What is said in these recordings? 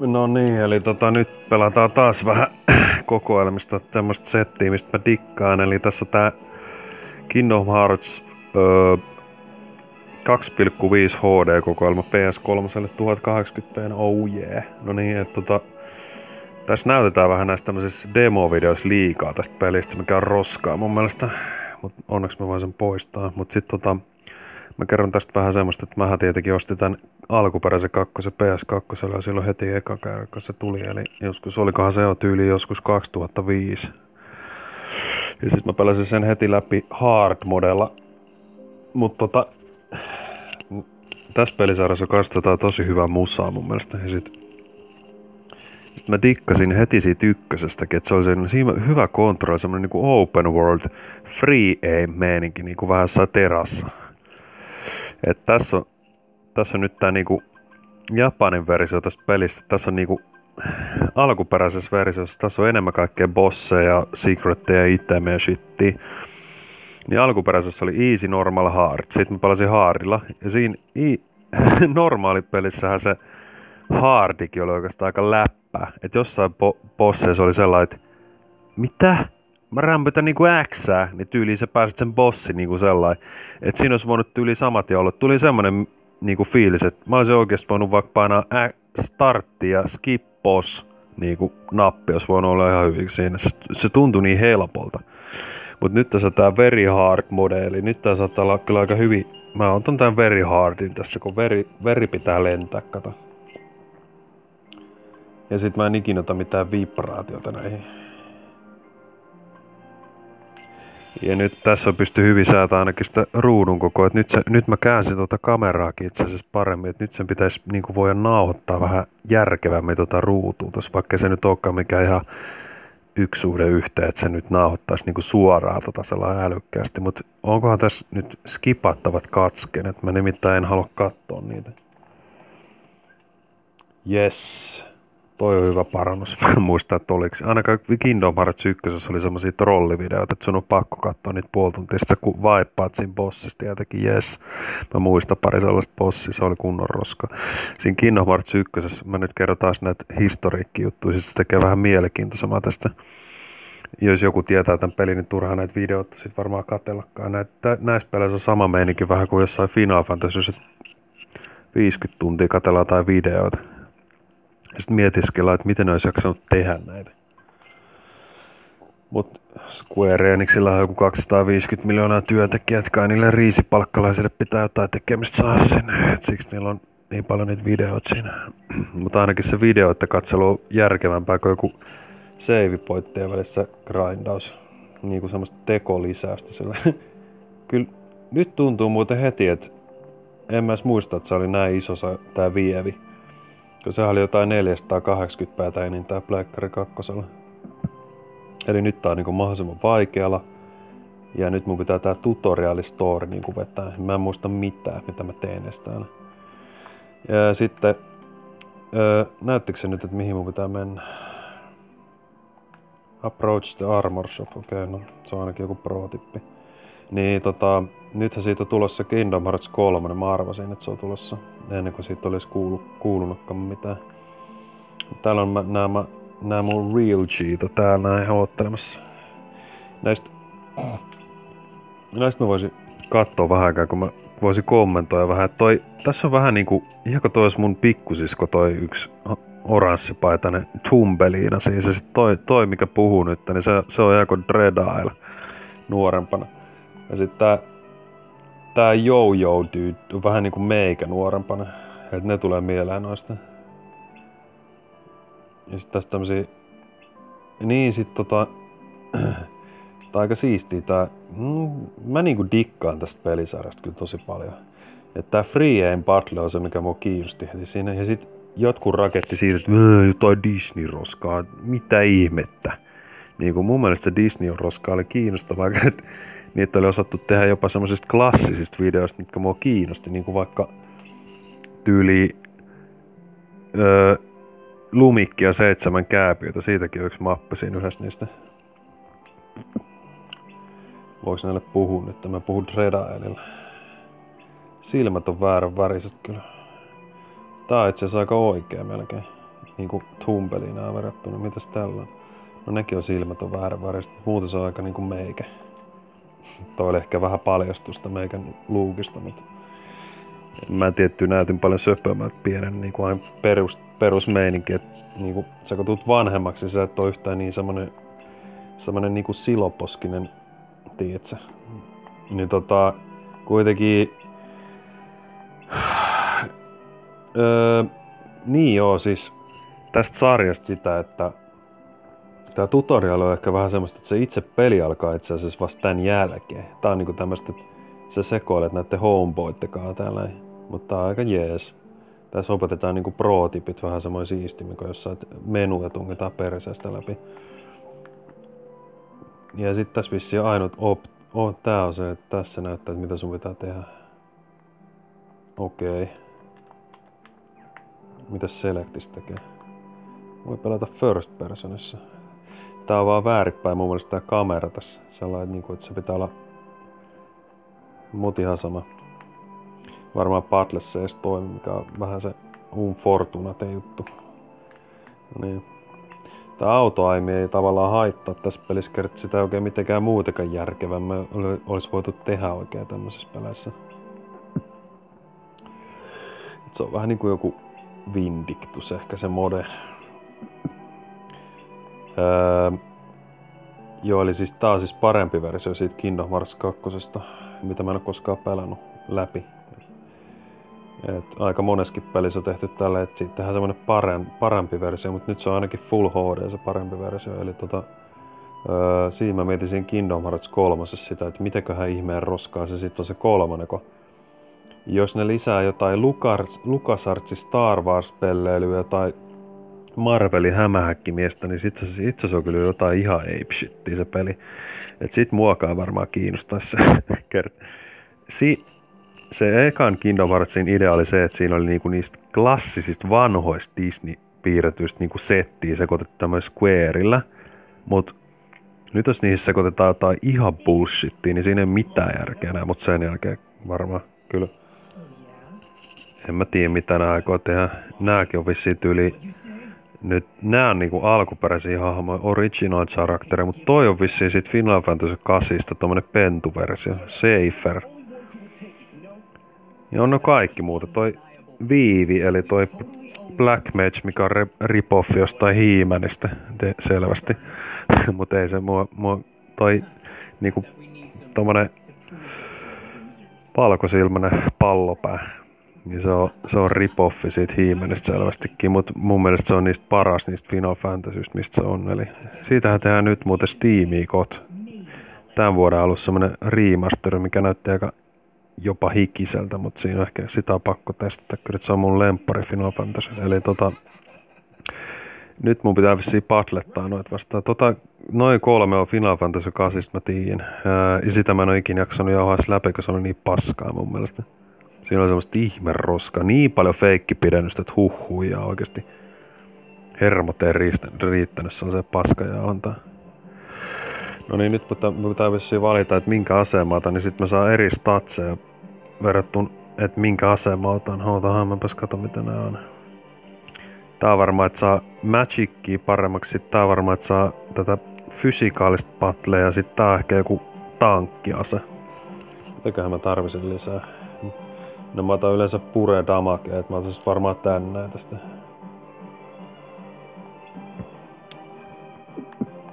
No niin, eli tota, nyt pelataan taas vähän kokoelmista tämmöistä settiä, mistä mä dikkaan. Eli tässä tää Kingdom Hearts öö, 2,5 HD-kokoelma PS3 1080p, oh yeah. No niin, että tota, tässä näytetään vähän näistä tämmöisissä demo-videoissa liikaa tästä pelistä, mikä on roskaa mun mielestä. Mut onneksi mä voin sen poistaa. Mut sit tota, Mä kerron tästä vähän semmoista, että mähän tietenkin ostin tämän alkuperäisen kakkosen PS2 ja silloin heti eka kerran, kun se tuli. Eli joskus, olikohan se jo tyyli joskus 2005. Ja sitten mä pelasin sen heti läpi hard-modella. Mutta tota, tässä pelisarjassa kastetaan tosi hyvää musaa mun mielestä. Ja sit, sit mä dikkasin heti siitä ykkösestäkin, että se oli siinä hyvä kontrolli, semmonen niinku open world, free aim meininki, niinku vähän saa terassa et tässä, on, tässä on nyt tää niinku Japanin versio tästä pelistä. Tässä on niinku alkuperäisessä versiossa, tässä on enemmän kaikkea bosseja, secretteja, itemiä ja shittiä. Niin alkuperäisessä oli easy, normal, hard. Sitten mä palasin hardilla. Ja siinä i- normaalipelissähän se hardikin oli oikeastaan aika läppä. Että jossain bo- bosseissa oli sellainen, että mitä? Mä rämpytän niinku X, niin tyyliin sä pääset sen bossin niinku sellainen. Että siinä olisi voinut tyyli samat olla. Tuli semmonen niinku fiilis, että mä olisin oikeasti voinut vaikka painaa startti ja skip boss niinku nappi, jos voinut olla ihan hyvin siinä. Se, se tuntui niin helpolta. Mut nyt tässä tää very hard modeli. Nyt tää saattaa olla kyllä aika hyvin. Mä otan tän very hardin tästä, kun veri, veri pitää lentää, kato. Ja sit mä en ikinä ota mitään vibraatiota näihin. Ja nyt tässä pystyy hyvin säätämään ainakin sitä ruudun koko. Et nyt, se, nyt mä käänsin tuota kameraakin itse asiassa paremmin, että nyt sen pitäisi niin voida nauhoittaa vähän järkevämmin tuota ruutua tuossa, vaikka se nyt olekaan mikään ihan yksi suhde yhteen, että se nyt nauhoittaisi niin suoraan tota sellainen älykkäästi. Mutta onkohan tässä nyt skipattavat katskenet? Mä nimittäin en halua katsoa niitä. Yes. Toi on hyvä parannus. Mä en muista, että oliko. Ainakaan Kingdom Hearts 1 oli semmosia trollivideoita, että sun on pakko katsoa niitä puoli tuntia. Sitten sä vaippaat siinä bossista ja jotenkin jes. Mä muistan pari sellaista bossia, se oli kunnon roska. Siinä Kingdom Hearts 1 mä nyt kerron taas näitä historiikkijuttuja, siis se tekee vähän mielenkiintoisemmaa tästä. Jos joku tietää tämän pelin, niin turhaa näitä videoita sit varmaan katsellakaan. Näitä, näissä peleissä on sama meininki vähän kuin jossain Final Fantasy, 50 tuntia katsellaan tai videoita sitten mietiskellä, että miten ne olisi jaksanut tehdä näitä. Mutta Square Enixillä on joku 250 miljoonaa työntekijät, kai niille riisipalkkalaisille pitää jotain tekemistä saa sinne. Et siksi niillä on niin paljon niitä videoita siinä. Mutta ainakin se video, että katselu on järkevämpää kuin joku save välissä grindaus. Niin kuin semmoista tekolisäystä sillä. Kyllä nyt tuntuu muuten heti, että en mä edes muista, että se oli näin iso tää vievi. Sehän oli jotain 480 päätä enin tää Pleikkari 2. Eli nyt tää on niinku mahdollisimman vaikealla. Ja nyt mun pitää tää tutorial story niinku vetää. Mä en muista mitään, mitä mä teen edes täällä. Ja sitten, öö, näyttikö se nyt, että mihin mun pitää mennä? Approach the armor shop, okei, okay, no se on ainakin joku pro-tippi. Niin tota, nythän siitä on tulossa Kingdom Hearts 3, niin mä arvasin, että se on tulossa ennen kuin siitä olisi kuulu, kuulunutkaan mitään. Täällä on nämä, nämä mun Real Gita täällä näin odottelemassa. Näistä, näistä mä voisin katsoa vähän aikaa, kun mä voisin kommentoida vähän. Toi, tässä on vähän niinku, ihan kuin toi mun pikkusisko toi yksi oranssipaitainen Tumbeliina siis. Sit toi, toi, mikä puhuu nyt, niin se, se on ihan kuin Dreadail nuorempana. Ja sitten tää, tää Jojo Dude on vähän niinku meikä nuorempana. Et ne tulee mieleen noista. Ja sitten tässä tämmösiä... Niin sit tota... tää aika siistiä tää... Mm, mä niinku dikkaan tästä pelisarjasta kyllä tosi paljon. Että tää Free Aim Battle on se, mikä mua kiinnosti heti siinä. Ja sit jotkut raketti siitä, että jotain Disney-roskaa. Mitä ihmettä? Niin kuin mun mielestä Disney-roskaa oli kiinnostavaa, että että oli osattu tehdä jopa semmoisista klassisista videoista, mitkä mua kiinnosti, niin kuin vaikka tyyli öö, Lumikki ja seitsemän kääpiötä, siitäkin yksi mappi siinä yhdessä niistä. Voiko näille puhua nyt, mä puhun Dredaelilla. Silmät on väärän väriset kyllä. Tää on itse asiassa aika oikea melkein. niinku Tumbeliin verrattuna. Mitäs tällä on? No nekin on silmät on väärän väriset. Muuten se on aika niinku meikä. Toi oli ehkä vähän paljastusta meikän luukista, mutta mä tietty näytin paljon söpömmältä pienen niin kuin perus, perusmeininki, että niin kuin, sä kun tulet vanhemmaksi, niin sä et ole yhtään niin semmonen, semmonen niin kuin siloposkinen, tiedätkö? Niin tota, kuitenkin... Öö, niin joo, siis tästä sarjasta sitä, että tämä tutorial on ehkä vähän semmoista, että se itse peli alkaa itse asiassa vasta tämän jälkeen. Tää on niinku tämmöistä, että sä sekoilet näiden homeboyttekaan täällä, mutta tää on aika jees. Tässä opetetaan niinku pro-tipit vähän samoin siistimmin kuin jossain menuja tungetaan perseestä läpi. Ja sitten tässä vissiin ainut op... Oh, tää on se, että tässä näyttää, että mitä sun pitää tehdä. Okei. Okay. Mitä Selectis tekee? Voi pelata first personissa. Tää on vaan väärinpäin mun mielestä tää kamera tässä. Sellainen, niin kuin, että se pitää olla mut ihan sama. Varmaan Padless se edes toimi, mikä on vähän se Unfortunate juttu. No niin. Tää autoaimi ei tavallaan haittaa tässä pelissä, kertaa sitä ei oikein mitenkään muutenkaan järkevämmän olisi voitu tehdä oikein tämmöisessä peleissä. Se on vähän niinku joku Vindictus ehkä se mode. Öö, joo, eli siis tää on siis parempi versio siitä Kingdom Hearts 2, mitä mä en ole koskaan pelannut läpi. Et aika moneskin pelissä on tehty tällä, että siitä tehdään semmonen parem, parempi versio, mutta nyt se on ainakin Full HD se parempi versio. Eli tota, öö, siinä mä mietin siinä Kingdom Hearts 3 sitä, että mitenköhän ihmeen roskaa se sitten on se kolmannen, kun jos ne lisää jotain Lucas, LucasArtsin Star Wars-pelleilyä tai Marvelin hämähäkkimiestä, niin sit itse se on kyllä jotain ihan apeshittiä se peli. Et sit muokaa varmaan kiinnostaa se si, se ekan Kingdom Heartsin idea oli se, että siinä oli niinku niistä klassisista vanhoista Disney-piirretyistä niinku settiä sekoitettu tämmöisellä Squareilla. Mut nyt jos niissä sekoitetaan jotain ihan bullshittia, niin siinä ei mitään järkeä enää, mutta sen jälkeen varmaan kyllä. En mä tiedä mitä nää aikoo tehdä. Nääkin on vissiin tyyli nyt nää on niinku alkuperäisiä hahmoja, original character, mutta toi on vissiin sit Final Fantasy 8 tommonen pentuversio, Safer. Ja on no kaikki muuta, toi Viivi, eli toi Black Mage, mikä on rip-off jostain Hiimänistä, selvästi. mutta ei se mua, mua toi niinku tommonen palkosilmänen pallopää niin se on, se on rip-offi siitä Hiimenestä selvästikin, mutta mun mielestä se on niistä paras niistä Final Fantasystä, mistä se on. Eli siitähän tehdään nyt muuten Steamia kot. Tämän vuoden alussa semmonen remaster, mikä näytti aika jopa hikiseltä, mutta siinä ehkä sitä on pakko testata, kyllä se on mun lemppari Final Fantasy. Eli tota, nyt mun pitää vissiin patlettaa noit vastaan. Tota, noin kolme on Final Fantasy 8, mä tiedän. ja sitä mä en ole ikinä jaksanut jauhaa läpi, koska se on niin paskaa mun mielestä. Siinä on semmoista ihmeroskaa. Niin paljon feikkipidennystä, että ja oikeasti hermot ei riittänyt sellaiseen paska ja antaa. No niin, nyt pitää, pitää vissiin valita, että minkä asemaa niin sitten mä saan eri statseja verrattuna, että minkä asemaa otan. Ootahan mäpäs kato mitä nää on. Tää on varmaan, että saa Magicia paremmaksi, sitten tää on varmaan, että saa tätä fysikaalista patleja, ja sitten tää on ehkä joku tankkiase. Mitäköhän mä tarvisin lisää? No mä otan yleensä pure damage, että mä otan varmaan tänne tästä.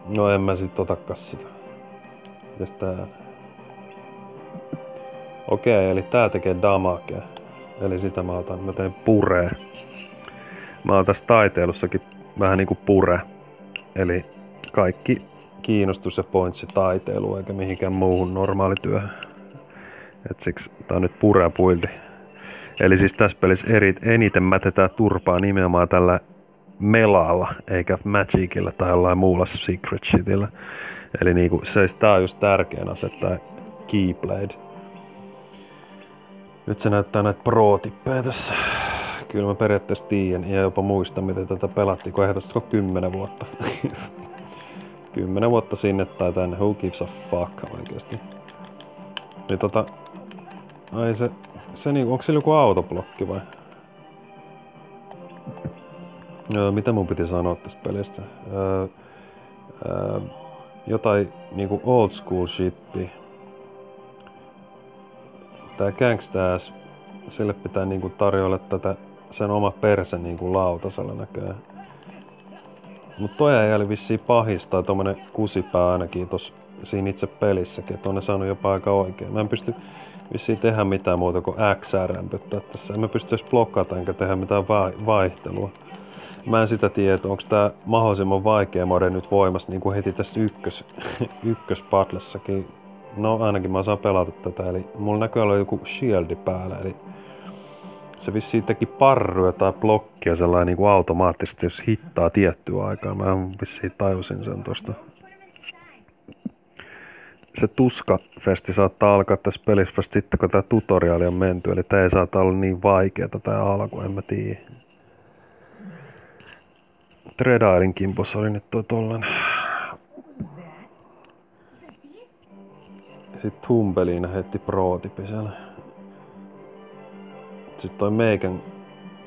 No en mä sit otakas sitä. Mites tää? Okei, eli tää tekee damage. Eli sitä mä otan, mä teen pure. Mä oon tässä taiteilussakin vähän niinku pure. Eli kaikki kiinnostus ja pointsi taiteilu eikä mihinkään muuhun normaalityöhön. Et siksi tää on nyt pure puildi. Eli siis tässä pelissä eri, eniten mätetään turpaa nimenomaan tällä melalla, eikä magicilla tai jollain muulla secret shitillä. Eli niinku, se, tää on just tärkein ase, tää Keyblade. Nyt se näyttää näitä pro tässä. Kyllä mä periaatteessa tiedän ja jopa muistan, miten tätä pelattiin, kun eihän tästä 10 vuotta. 10 vuotta sinne tai tänne, who gives a fuck oikeesti. Niin tota, ai se se niinku, onko se joku autoblokki vai? Öö, mitä mun piti sanoa tästä pelistä? Öö, öö, jotain niinku old school shitti. Tää Gangstass, sille pitää niinku tarjoilla tätä sen oma perse niinku lautasella näköjään. Mut toi ei oli vissiin pahis tai tommonen kusipää ainakin tos siinä itse pelissäkin, että on ne saanut jopa aika oikein. Mä en pysty vissiin tehdä mitään muuta kuin XR tässä. En mä pysty blokata enkä tehdä mitään vaihtelua. Mä en sitä tiedä, että onko tää mahdollisimman vaikea mode nyt voimassa niin kuin heti tässä ykkös, ykköspadlessakin. No ainakin mä saan pelata tätä, eli mulla näkyy olla joku shieldi päällä, eli se vissiin teki parruja tai blokkia sellainen niin kuin automaattisesti, jos hittaa tiettyä aikaa. Mä vissiin tajusin sen tosta. Se tuskafesti saattaa alkaa tässä pelissä vasta sitten, kun tämä tutoriaali on menty. Eli tämä ei saata olla niin vaikeaa tämä alku, en mä tiedä. Tredailin kimpossa oli nyt toi tollanen. Sitten Tumbeliina heitti pro-tipi siellä. Sitten toi meikän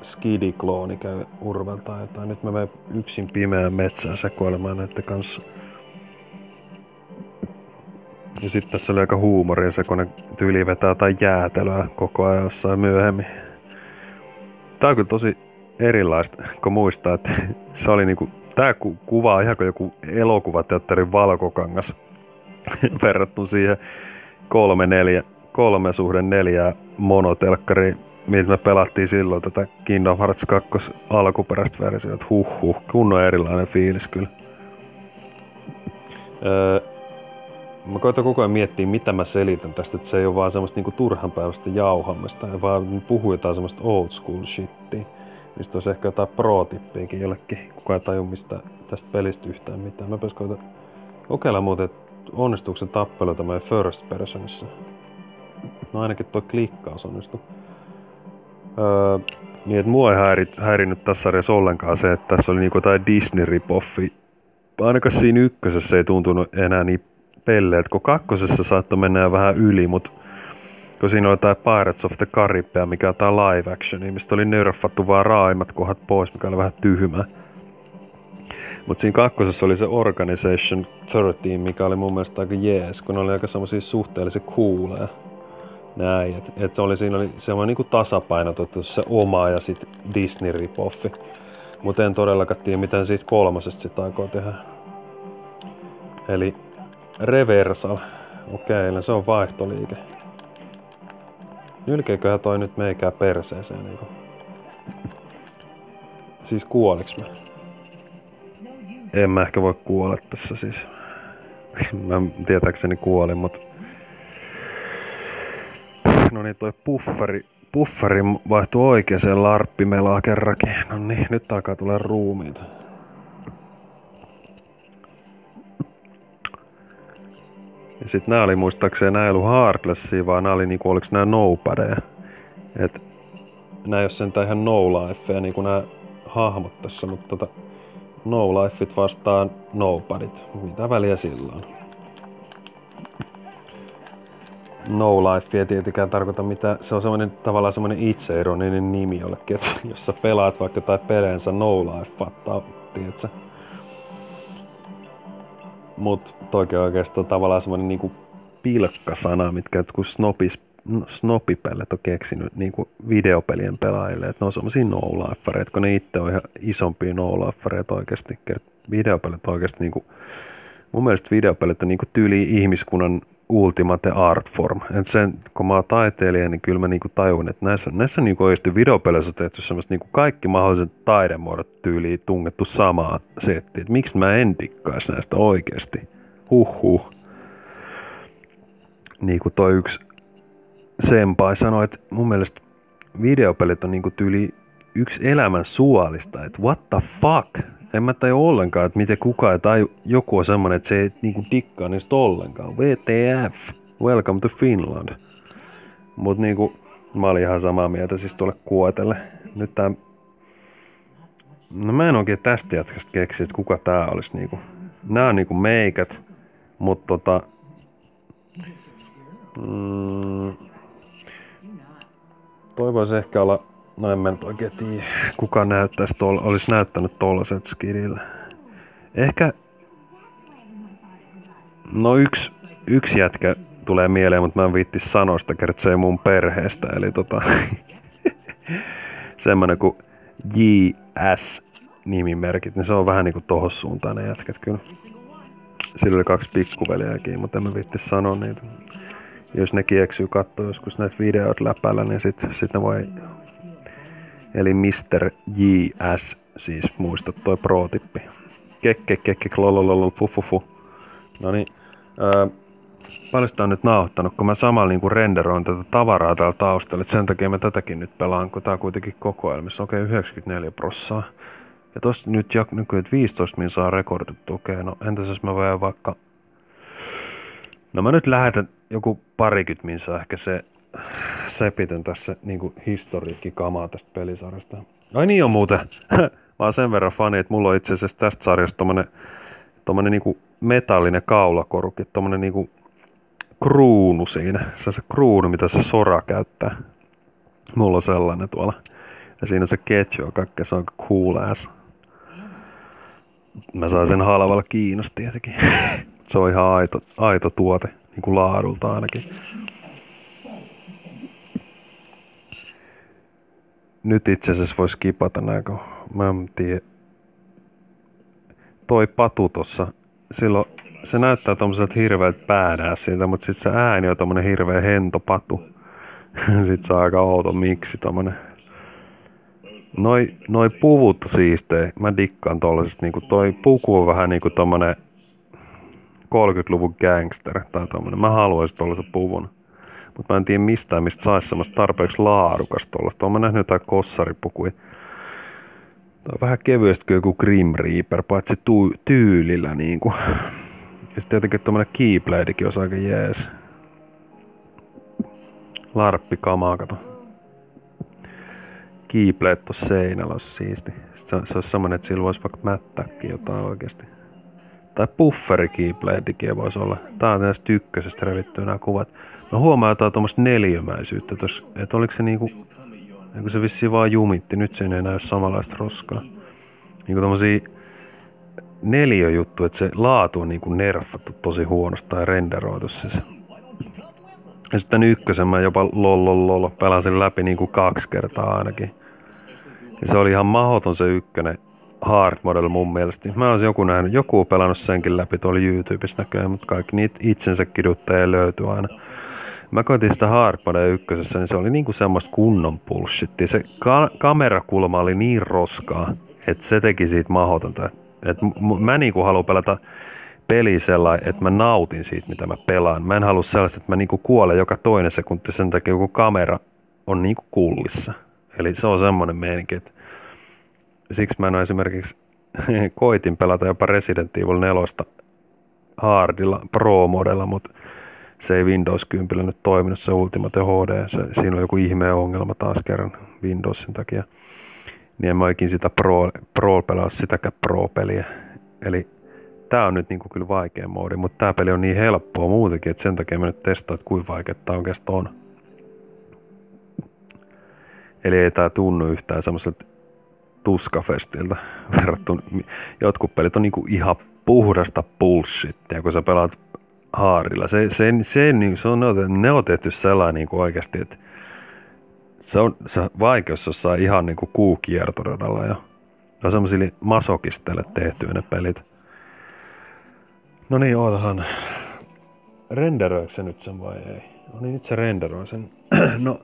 skidiklooni käy urveltaa jotain. Nyt mä menen yksin pimeään metsään sekoilemaan näiden kanssa. Ja sitten tässä oli aika huumoria se, kun ne tyyli vetää jotain jäätelöä koko ajan jossain myöhemmin. Tää on kyllä tosi erilaista, kun muistaa, että se oli niinku, tää ku, kuvaa ihan kuin joku elokuvateatterin valkokangas verrattuna siihen kolme, neljä, kolme suhde neljää monotelkkari, mitä me pelattiin silloin tätä Kingdom Hearts 2 alkuperäistä versiota. Huh huh, kunnon erilainen fiilis kyllä. Öö, mä koitan koko ajan miettiä, mitä mä selitän tästä, että se ei ole vaan semmoista niinku turhanpäiväistä jauhamista, vaan puhuu jotain semmoista old school shittia mistä olisi ehkä jotain pro-tippiäkin jollekin. Kuka ei taju mistä tästä pelistä yhtään mitään. Mä koitan kokeilla muuten, onnistuuko se tappelu tämä first personissa. No ainakin tuo klikkaus onnistui. Öö, niin että mua ei häiri, häirinyt tässä sarjassa ollenkaan se, että tässä oli niinku jotain Disney-ripoffi. Ainakaan siinä ykkösessä ei tuntunut enää niin pelleet, kun kakkosessa saattoi mennä vähän yli, mutta kun siinä oli tää Pirates of the Caribbean, mikä on tää live action, mistä oli nerfattu vaan raaimmat kohdat pois, mikä oli vähän tyhmä. Mutta siinä kakkosessa oli se Organization 13, mikä oli mun mielestä aika jees, kun ne oli aika semmosia suhteellisen cooleja. Näin, et, et oli, siinä oli semmoinen niinku tasapainotettu se oma ja sit Disney ripoffi. Mutta en todellakaan tiedä, miten siitä kolmosesta sit aikoo tehdä. Eli Reversal. Okei, okay, se on vaihtoliike. Nylkeeköhän toi nyt meikää perseeseen niinku. Siis kuoliks mä? En mä ehkä voi kuolla tässä siis. mä tietääkseni kuolin, mut... No niin, toi pufferi, pufferi vaihtui oikeeseen larppimelaa kerrankin. No niin, nyt alkaa tulla ruumiita. Ja sit nää oli muistaakseni, nää ei ollut Heartlessia, vaan nää oli niinku, oliks nää nopadeja. Et nää ei oo sentään ihan no lifeja niinku nää hahmot tässä, mutta tota, no lifeit vastaan nopadit. Mitä väliä sillä on? No life ei tietenkään tarkoita mitä, se on semmoinen tavallaan semmoinen itseironinen nimi jollekin, että jos sä pelaat vaikka tai peleensä no life vattaa, tiedätkö? Mut toikin oikeastaan tavallaan semmonen niinku pilkkasana, mitkä jotkut snopis, snopipellet on keksinyt niinku videopelien pelaajille, että ne on semmosia no kun ne itse on ihan isompia no oikeasti. Videopelit oikeasti niinku, mun mielestä videopelit on niinku tyyli ihmiskunnan ultimate art form. Et sen, kun mä oon taiteilija, niin kyllä mä niinku tajun, että näissä, näissä niinku oikeasti videopeleissä tehty semmoista niinku kaikki mahdolliset taidemuodot tyyliin tungettu samaa settiä. Et miksi mä en dikkais näistä oikeasti? Huhhuh. Niin kuin toi yksi senpai sanoi, että mun mielestä videopelit on niinku tyyli yksi elämän suolista, että what the fuck? En mä tajua ollenkaan, että miten kukaan tai joku on semmonen, että se ei niinku dikkaa niistä ollenkaan. WTF, welcome to Finland. Mut niinku, mä olin ihan samaa mieltä siis tuolle kuotelle. Nyt tää... No mä en oikein tästä jatkasta keksi, että kuka tää olisi niinku. Nää on niinku meikät, mut tota... Mm, toi voisi ehkä olla No en mä nyt oikein tiedä, kuka näyttäisi tuolla, olisi näyttänyt tollaset skidillä. Ehkä... No yksi, yksi jätkä tulee mieleen, mutta mä en viitti sanoa sitä, kertaa se ei mun perheestä. Eli tota... semmonen kuin JS nimimerkit, niin se on vähän niinku tohon suuntaan ne jätkät kyllä. Sillä oli kaksi pikkuveliäkin, mutta en mä viitti sanoa niitä. Jos ne kieksuu katsoa joskus näitä videoita läpällä, niin sit, sit ne voi... Eli Mr. JS, siis muista toi pro-tippi. Kekke, kekke, klololol, fu, fu, fu. No niin, öö, paljon sitä on nyt nauhoittanut, kun mä samalla niin renderoin tätä tavaraa täällä taustalla. Et sen takia mä tätäkin nyt pelaan, kun tää on kuitenkin kokoelmissa. Okei, okay, 94 prossaa. Ja tosta nyt jak, nykyään 15 min saa rekordittu. Okei, okay, no entäs jos mä voin vaikka... No mä nyt lähetän joku parikymmentä min saa ehkä se sepitän tässä niinku kamaa tästä pelisarjasta. Ai niin on muuten. mä oon sen verran fani, että mulla on itse asiassa tästä sarjasta tommonen, tommonen niinku metallinen kaulakoruki, tommonen niinku kruunu siinä. Se on se kruunu, mitä se sora käyttää. Mulla on sellainen tuolla. Ja siinä on se ketju ja kaikkea, se on cool ass. Mä saan sen halvalla Kiinasta tietenkin. se on ihan aito, aito tuote, niin kuin laadulta ainakin. Nyt itse asiassa voisi skipata nää, kun mä en tiedä. Toi patu tossa, silloin se näyttää tommoselta hirveältä siltä, mutta sitten se ääni on tommonen hirveä hentopatu. sitten se on aika outo miksi tommonen. Noi, noi puvut siistee, mä dikkaan tollasesta, niinku toi puku on vähän niinku tommonen 30-luvun gangster tai tommonen. Mä haluaisin tollasen puvun. Mutta mä en tiedä mistään, mistä saisi semmoista tarpeeksi laadukasta tollasta. Oon mä nähnyt jotain kossaripukuja. Tää on vähän kevyesti kuin joku Grim Reaper, paitsi tyylillä niinku. Ja sitten jotenkin tommonen Keybladekin olisi aika jees. Larppi kamaa, kato. Keyblade tossa seinällä olisi siisti. Sitten se, se olisi semmonen, että sillä voisi vaikka mättääkin jotain oikeasti. Tai bufferi Keybladekin voisi olla. Tää on tästä ykkösestä revittyä nämä kuvat. Mä huomaan jotain tuommoista neljömäisyyttä tossa, että oliko se niinku, niinku se vissiin vaan jumitti, nyt se ei näy samanlaista roskaa. Niinku tommosia neljä juttu, että se laatu on niinku nerfattu tosi huonosti tai renderoitu siis. Ja sitten ykkösen mä jopa lol, pelasin läpi niinku kaksi kertaa ainakin. Ja se oli ihan mahoton se ykkönen hard model mun mielestä. Mä olisin joku nähnyt, joku pelannut senkin läpi tuolla YouTubessa näköjään, mutta kaikki niitä itsensä kiduttajia löytyy aina. Mä koitin sitä hard model ykkösessä, niin se oli niinku semmoista kunnon bullshittia. Se ka- kamerakulma oli niin roskaa, että se teki siitä mahotonta. Et mä niinku haluan pelata peli sellainen, että mä nautin siitä, mitä mä pelaan. Mä en halua sellaista, että mä niinku kuolen joka toinen sekunti sen takia, kun kamera on niinku kullissa. Eli se on semmoinen meininki, että siksi mä en ole esimerkiksi koitin pelata jopa Resident Evil 4 hardilla, pro-modella, mutta se ei Windows 10 nyt toiminut se Ultimate HD. Se, siinä on joku ihmeen ongelma taas kerran Windowsin takia niin en mä oikein sitä pro, pro pelaa sitäkään pro-peliä. Eli tää on nyt niinku kyllä vaikea moodi, mutta tää peli on niin helppoa muutenkin, että sen takia mä nyt testaan, että kuinka vaikea tää oikeastaan on. Eli ei tää tunnu yhtään semmoiselta tuskafestiltä verrattuna. Jotkut pelit on niinku ihan puhdasta bullshittia, kun sä pelaat haarilla. Se, se, se, se, se on, ne on tehty sellainen niinku oikeasti, että se on se vaikeus jossain ihan niinku kuukiertoradalla ja on semmoisille masokisteille tehty ne pelit. No niin, ootahan. Renderöikö se nyt sen vai ei? No niin, nyt se renderoi sen. no,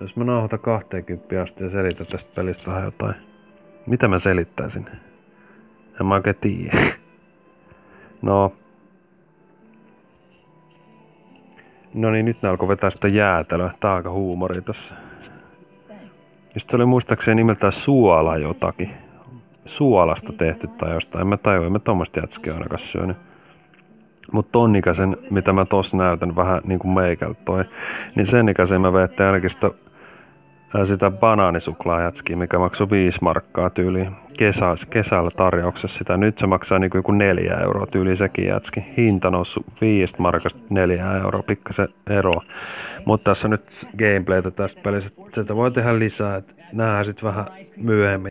jos mä nauhoitan 20 asti ja selitän tästä pelistä vähän jotain. Mitä mä selittäisin? En mä oikein tiedä. no, No niin, nyt ne alkoi vetää sitä jäätelöä. Tää aika huumori tossa. Ja se oli muistaakseni nimeltään suola jotakin. Suolasta tehty tai jostain. En mä tajua, en mä tommoista jätskiä ainakaan syönyt. Mut ton ikäisen, mitä mä tos näytän vähän niin kuin meikältä toi, niin sen ikäisen mä veette ainakin sitä sitä banaanisuklaajätskiä, mikä maksoi 5 markkaa tyyli kesä, kesällä tarjouksessa sitä. Nyt se maksaa niin kuin 4 euroa tyyli sekin jätski. Hinta noussut 5 markasta 4 euroa, pikkasen ero. Mutta tässä on nyt gameplaytä tästä pelistä. Sitä voi tehdä lisää, että nähdään sitten vähän myöhemmin.